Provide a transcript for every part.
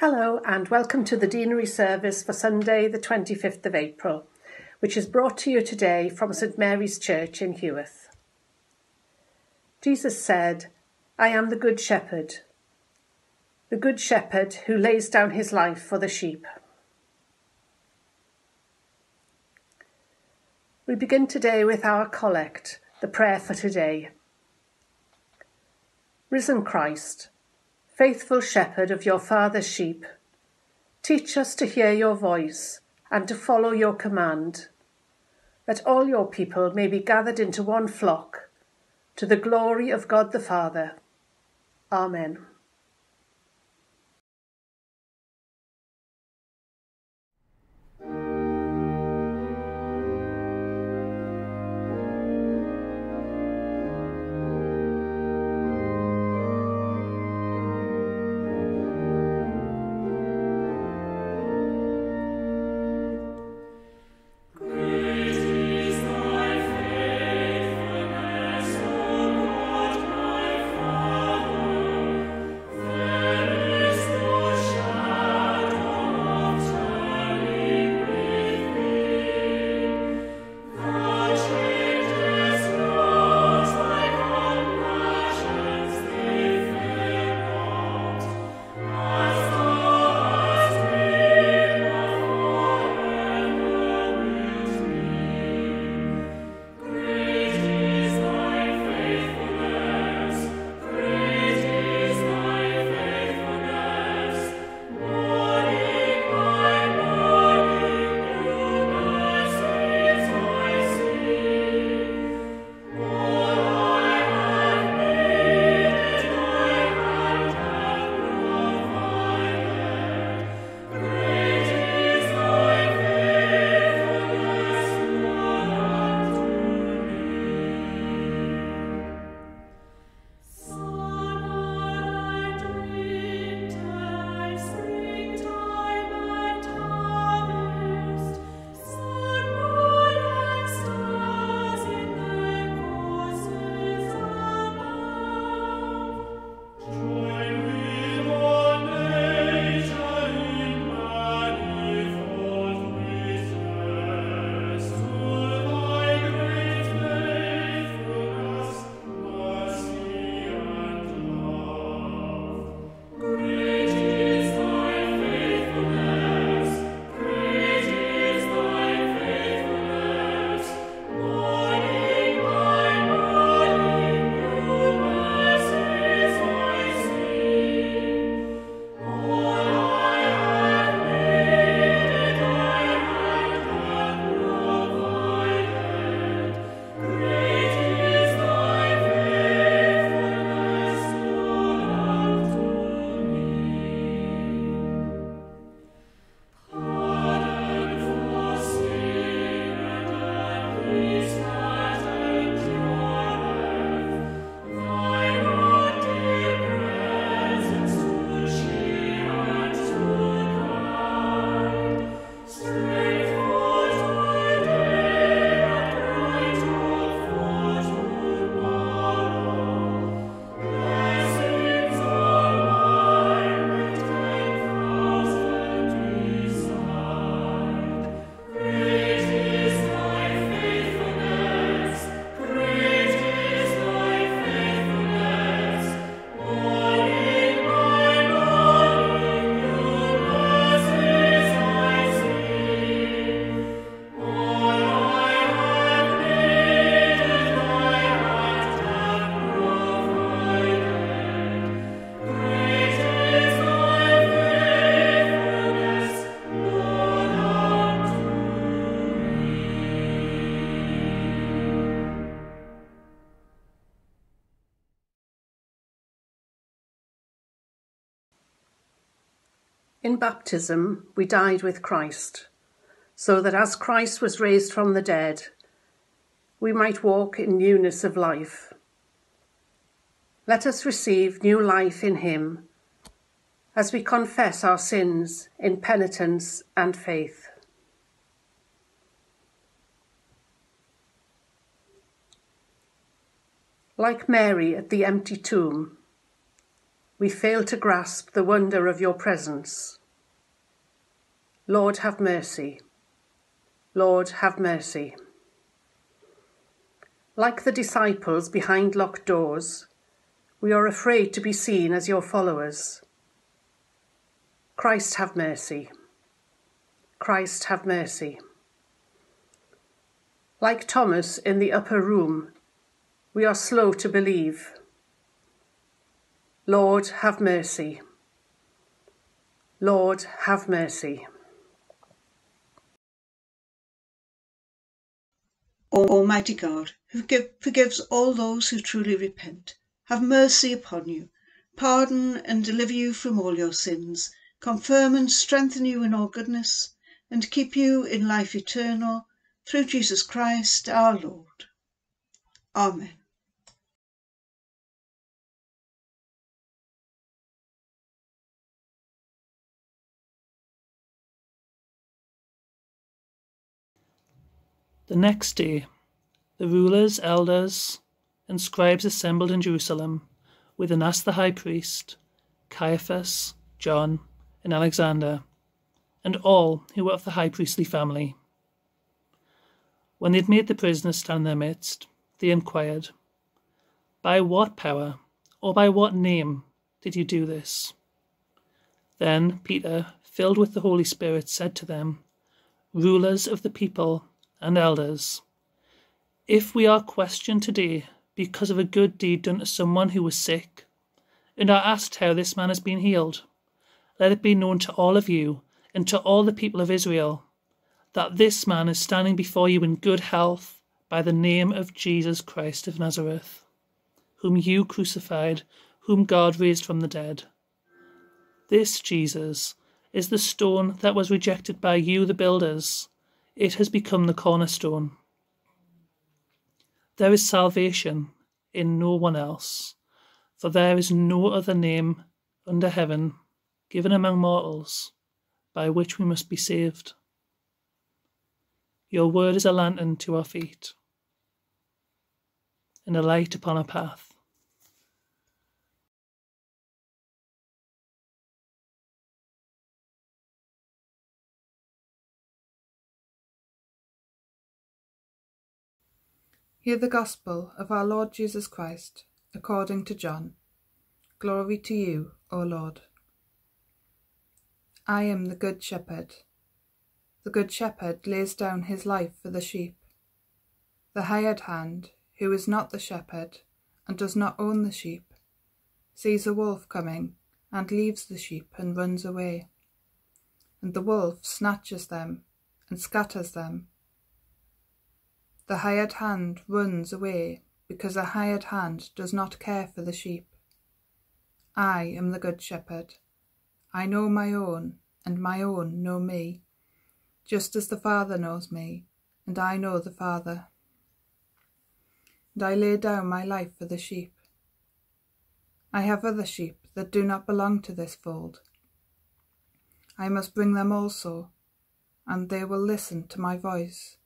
Hello and welcome to the Deanery service for Sunday the 25th of April, which is brought to you today from St Mary's Church in Heworth. Jesus said, I am the Good Shepherd, the Good Shepherd who lays down his life for the sheep. We begin today with our collect, the prayer for today. Risen Christ, faithful shepherd of your Father's sheep, teach us to hear your voice and to follow your command, that all your people may be gathered into one flock, to the glory of God the Father. Amen. In baptism, we died with Christ, so that as Christ was raised from the dead, we might walk in newness of life. Let us receive new life in Him as we confess our sins in penitence and faith. Like Mary at the empty tomb, we fail to grasp the wonder of your presence. Lord, have mercy. Lord, have mercy. Like the disciples behind locked doors, we are afraid to be seen as your followers. Christ, have mercy. Christ, have mercy. Like Thomas in the upper room, we are slow to believe. Lord, have mercy. Lord, have mercy. Almighty God, who forgives all those who truly repent, have mercy upon you, pardon and deliver you from all your sins, confirm and strengthen you in all goodness, and keep you in life eternal, through Jesus Christ our Lord. Amen. The next day, the rulers, elders, and scribes assembled in Jerusalem with Annas the high priest, Caiaphas, John, and Alexander, and all who were of the high priestly family. When they had made the prisoners stand in their midst, they inquired, By what power or by what name did you do this? Then Peter, filled with the Holy Spirit, said to them, Rulers of the people and elders, if we are questioned today because of a good deed done to someone who was sick, and are asked how this man has been healed, let it be known to all of you and to all the people of Israel that this man is standing before you in good health by the name of Jesus Christ of Nazareth, whom you crucified, whom God raised from the dead. This Jesus is the stone that was rejected by you, the builders it has become the cornerstone. There is salvation in no one else, for there is no other name under heaven given among mortals by which we must be saved. Your word is a lantern to our feet and a light upon our path. Hear the gospel of our Lord Jesus Christ, according to John. Glory to you, O Lord. I am the Good Shepherd. The Good Shepherd lays down his life for the sheep. The hired hand, who is not the shepherd and does not own the sheep, sees a wolf coming and leaves the sheep and runs away. And the wolf snatches them and scatters them the hired hand runs away because a hired hand does not care for the sheep. I am the good shepherd. I know my own, and my own know me, just as the Father knows me, and I know the Father. And I lay down my life for the sheep. I have other sheep that do not belong to this fold. I must bring them also, and they will listen to my voice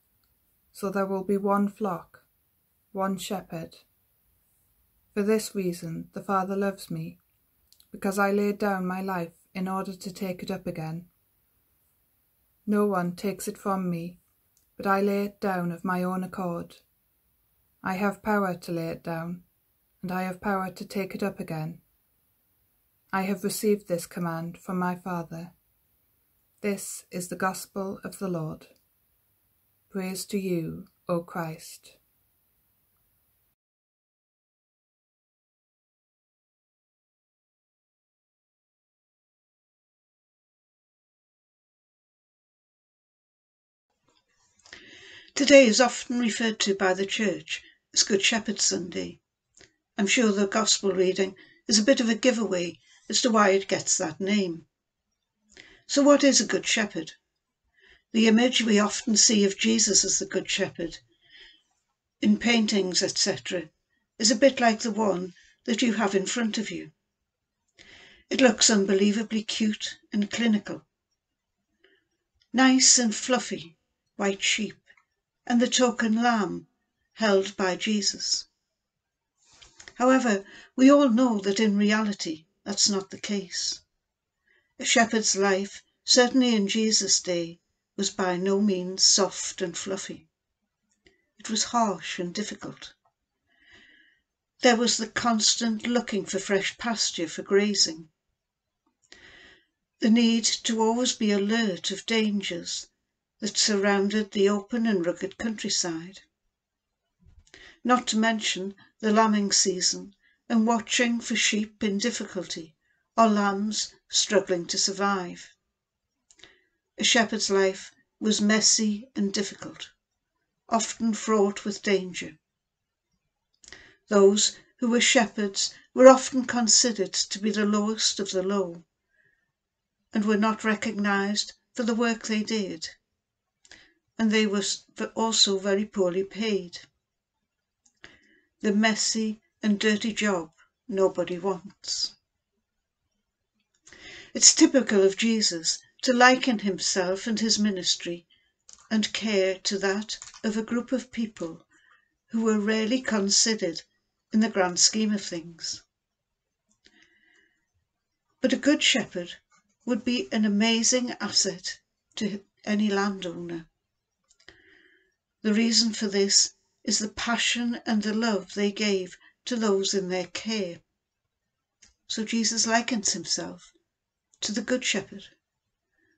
so there will be one flock, one shepherd. For this reason the Father loves me, because I laid down my life in order to take it up again. No one takes it from me, but I lay it down of my own accord. I have power to lay it down, and I have power to take it up again. I have received this command from my Father. This is the gospel of the Lord. Praise to you, O Christ. Today is often referred to by the Church as Good Shepherd Sunday. I'm sure the Gospel reading is a bit of a giveaway as to why it gets that name. So, what is a Good Shepherd? The image we often see of Jesus as the Good Shepherd in paintings, etc., is a bit like the one that you have in front of you. It looks unbelievably cute and clinical. Nice and fluffy, white sheep, and the token lamb held by Jesus. However, we all know that in reality, that's not the case. A shepherd's life, certainly in Jesus' day, was by no means soft and fluffy. It was harsh and difficult. There was the constant looking for fresh pasture for grazing. The need to always be alert of dangers that surrounded the open and rugged countryside. Not to mention the lambing season and watching for sheep in difficulty or lambs struggling to survive. A shepherd's life was messy and difficult, often fraught with danger. Those who were shepherds were often considered to be the lowest of the low and were not recognized for the work they did. And they were also very poorly paid. The messy and dirty job nobody wants. It's typical of Jesus to liken himself and his ministry and care to that of a group of people who were rarely considered in the grand scheme of things. But a good shepherd would be an amazing asset to any landowner. The reason for this is the passion and the love they gave to those in their care. So Jesus likens himself to the Good Shepherd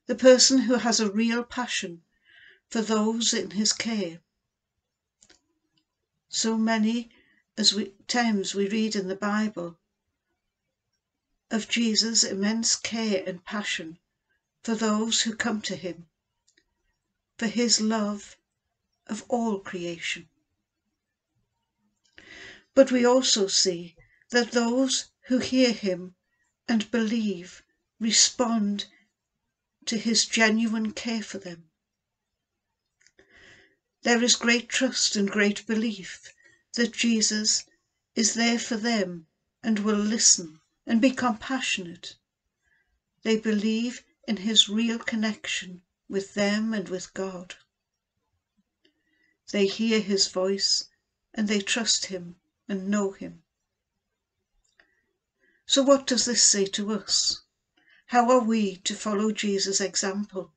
the person who has a real passion for those in his care. So many as we times we read in the Bible of Jesus' immense care and passion for those who come to him, for his love of all creation. But we also see that those who hear him and believe respond to his genuine care for them. There is great trust and great belief that Jesus is there for them and will listen and be compassionate. They believe in his real connection with them and with God. They hear his voice and they trust him and know him. So, what does this say to us? How are we to follow Jesus' example?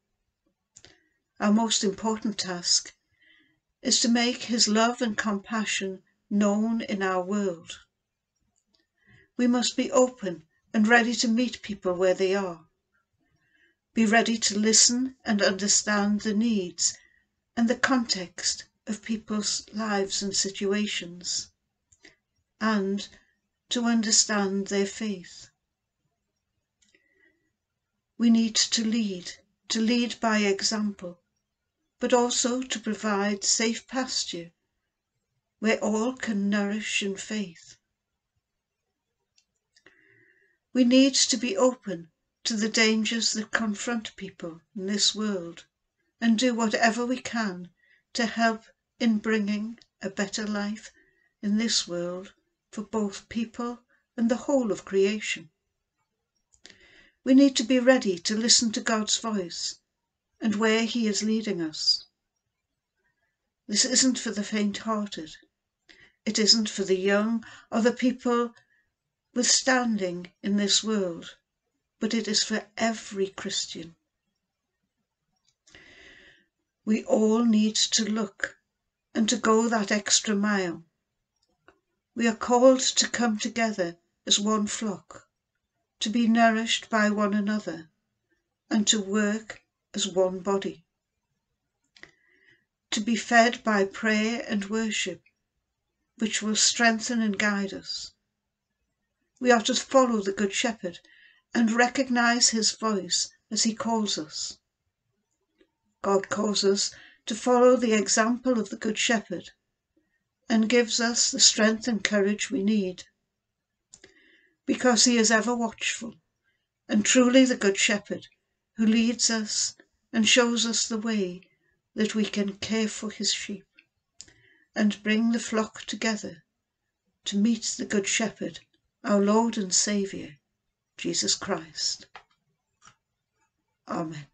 Our most important task is to make his love and compassion known in our world. We must be open and ready to meet people where they are. Be ready to listen and understand the needs and the context of people's lives and situations, and to understand their faith. We need to lead, to lead by example, but also to provide safe pasture where all can nourish in faith. We need to be open to the dangers that confront people in this world and do whatever we can to help in bringing a better life in this world for both people and the whole of creation. We need to be ready to listen to God's voice and where He is leading us. This isn't for the faint hearted. It isn't for the young or the people withstanding in this world, but it is for every Christian. We all need to look and to go that extra mile. We are called to come together as one flock to be nourished by one another, and to work as one body. To be fed by prayer and worship, which will strengthen and guide us. We are to follow the Good Shepherd and recognize his voice as he calls us. God calls us to follow the example of the Good Shepherd and gives us the strength and courage we need because he is ever watchful, and truly the Good Shepherd, who leads us and shows us the way that we can care for his sheep and bring the flock together to meet the Good Shepherd, our Lord and Saviour, Jesus Christ. Amen.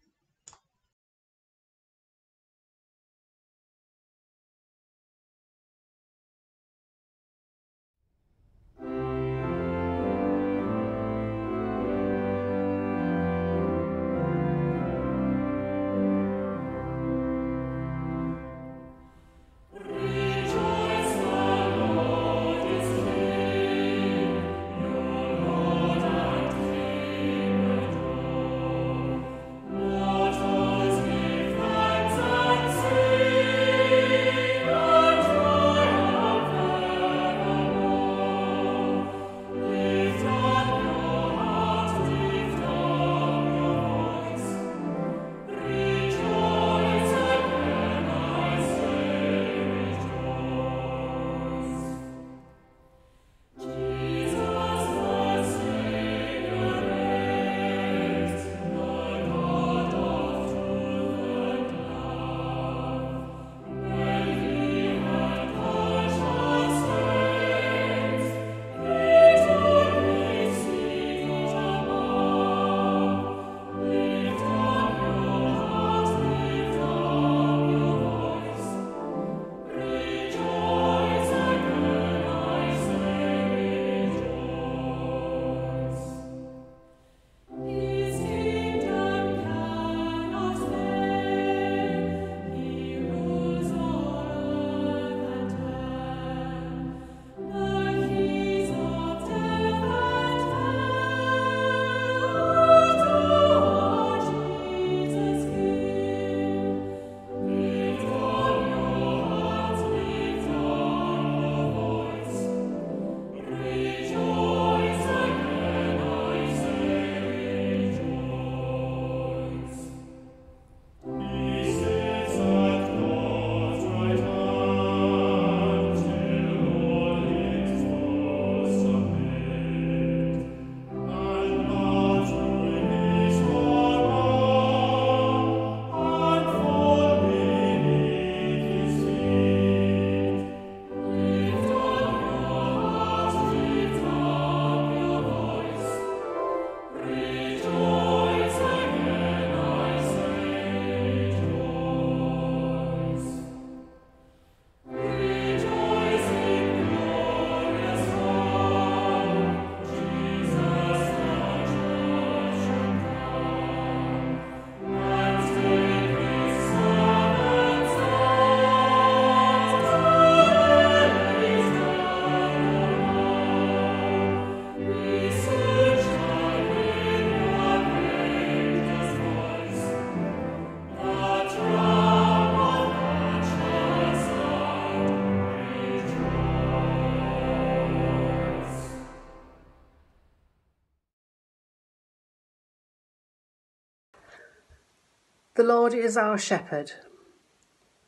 The Lord is our shepherd.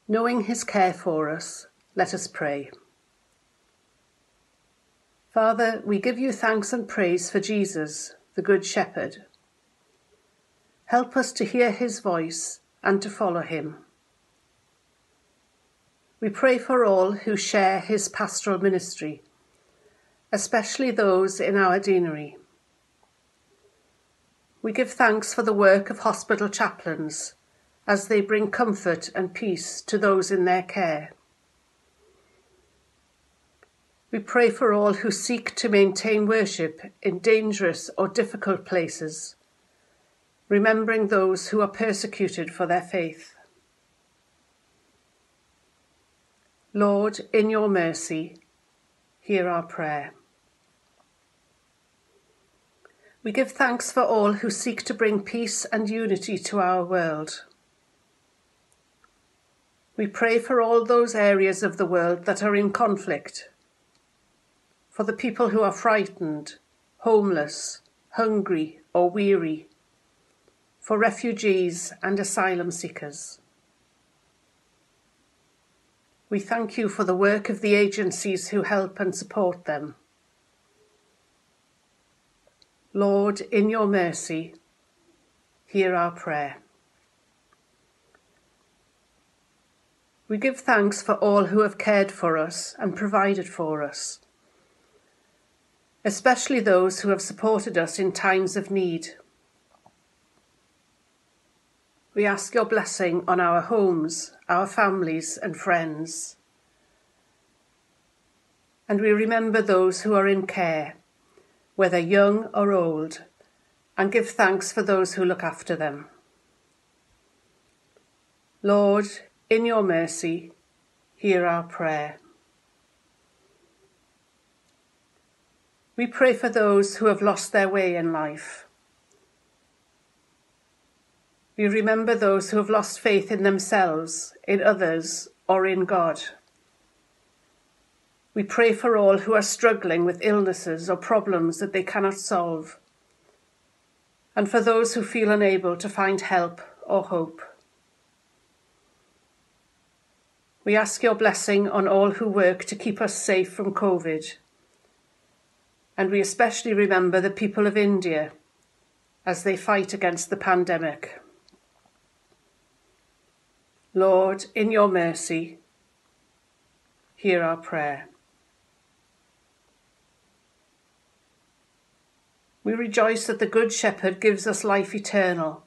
Knowing his care for us, let us pray. Father, we give you thanks and praise for Jesus, the Good Shepherd. Help us to hear his voice and to follow him. We pray for all who share his pastoral ministry, especially those in our deanery. We give thanks for the work of hospital chaplains as they bring comfort and peace to those in their care. We pray for all who seek to maintain worship in dangerous or difficult places, remembering those who are persecuted for their faith. Lord, in your mercy, hear our prayer. We give thanks for all who seek to bring peace and unity to our world. We pray for all those areas of the world that are in conflict, for the people who are frightened, homeless, hungry, or weary, for refugees and asylum seekers. We thank you for the work of the agencies who help and support them. Lord, in your mercy, hear our prayer. We give thanks for all who have cared for us and provided for us, especially those who have supported us in times of need. We ask your blessing on our homes, our families, and friends. And we remember those who are in care, whether young or old, and give thanks for those who look after them. Lord, in your mercy, hear our prayer. We pray for those who have lost their way in life. We remember those who have lost faith in themselves, in others, or in God. We pray for all who are struggling with illnesses or problems that they cannot solve, and for those who feel unable to find help or hope. We ask your blessing on all who work to keep us safe from COVID. And we especially remember the people of India as they fight against the pandemic. Lord, in your mercy, hear our prayer. We rejoice that the Good Shepherd gives us life eternal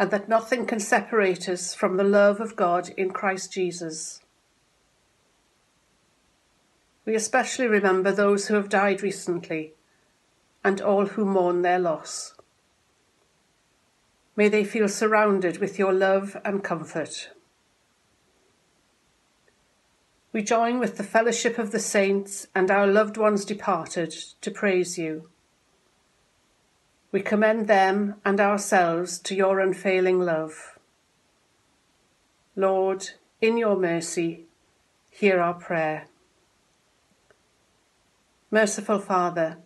and that nothing can separate us from the love of God in Christ Jesus. We especially remember those who have died recently and all who mourn their loss. May they feel surrounded with your love and comfort. We join with the fellowship of the saints and our loved ones departed to praise you. We commend them and ourselves to your unfailing love. Lord, in your mercy, hear our prayer. Merciful Father,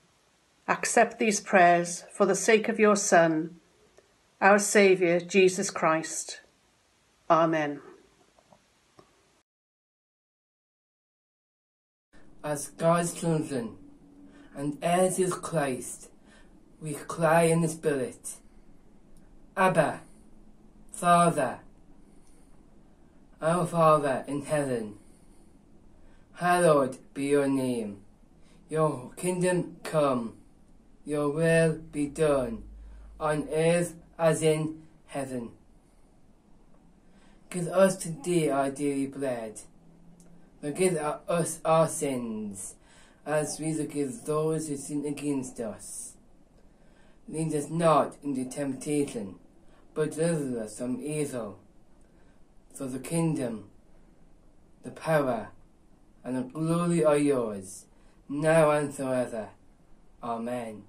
accept these prayers for the sake of your Son, our Saviour, Jesus Christ. Amen. As God's children and heirs of Christ, we cry in the Spirit, Abba, Father, our Father in heaven, hallowed be your name. Your kingdom come, your will be done, on earth as in heaven. Give us today our daily bread. Forgive us our sins, as we forgive those who sin against us Lead us not into temptation, but deliver us from evil. For the kingdom, the power, and the glory are yours, now and forever. Amen.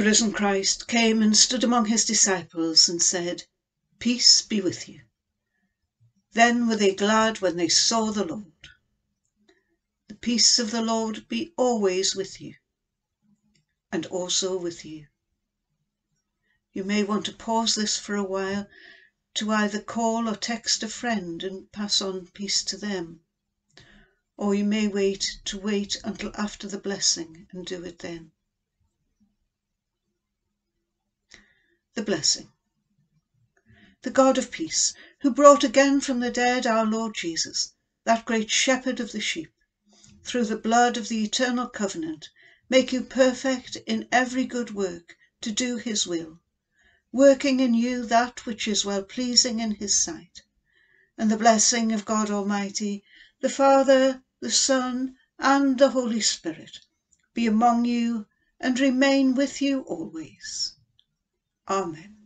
The risen Christ came and stood among his disciples and said, Peace be with you. Then were they glad when they saw the Lord. The peace of the Lord be always with you, and also with you. You may want to pause this for a while to either call or text a friend and pass on peace to them. Or you may wait to wait until after the blessing and do it then. The blessing. The God of peace, who brought again from the dead our Lord Jesus, that great shepherd of the sheep, through the blood of the eternal covenant, make you perfect in every good work to do his will, working in you that which is well pleasing in his sight. And the blessing of God Almighty, the Father, the Son, and the Holy Spirit be among you and remain with you always. Amen.